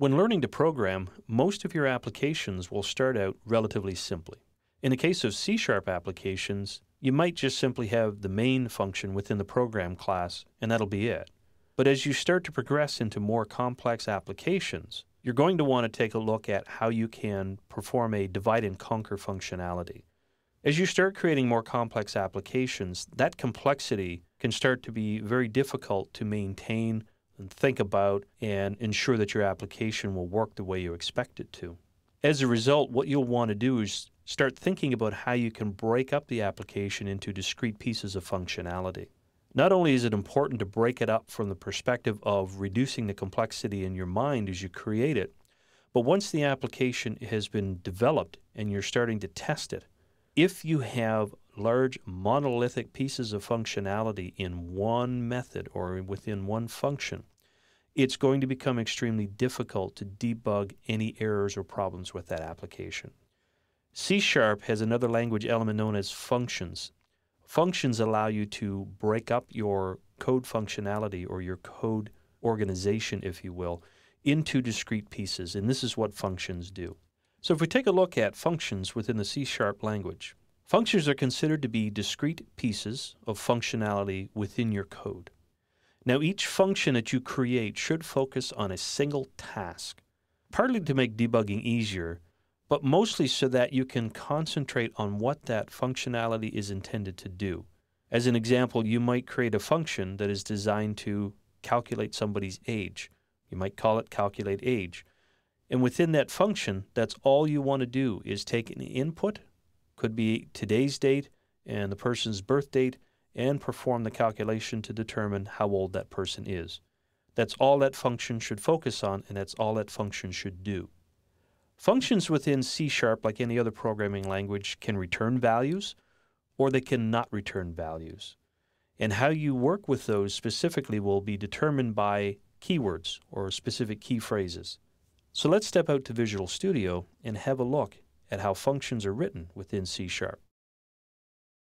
When learning to program, most of your applications will start out relatively simply. In the case of C Sharp applications, you might just simply have the main function within the program class, and that'll be it. But as you start to progress into more complex applications, you're going to want to take a look at how you can perform a divide and conquer functionality. As you start creating more complex applications, that complexity can start to be very difficult to maintain and think about and ensure that your application will work the way you expect it to. As a result, what you'll want to do is start thinking about how you can break up the application into discrete pieces of functionality. Not only is it important to break it up from the perspective of reducing the complexity in your mind as you create it, but once the application has been developed and you're starting to test it, if you have large monolithic pieces of functionality in one method or within one function, it's going to become extremely difficult to debug any errors or problems with that application. C Sharp has another language element known as functions. Functions allow you to break up your code functionality or your code organization, if you will, into discrete pieces, and this is what functions do. So if we take a look at functions within the C Sharp language, functions are considered to be discrete pieces of functionality within your code. Now, each function that you create should focus on a single task, partly to make debugging easier, but mostly so that you can concentrate on what that functionality is intended to do. As an example, you might create a function that is designed to calculate somebody's age. You might call it calculate age. And within that function, that's all you want to do is take an input, could be today's date and the person's birth date, and perform the calculation to determine how old that person is. That's all that function should focus on, and that's all that function should do. Functions within C Sharp, like any other programming language, can return values or they cannot return values. And how you work with those specifically will be determined by keywords or specific key phrases. So let's step out to Visual Studio and have a look at how functions are written within C Sharp.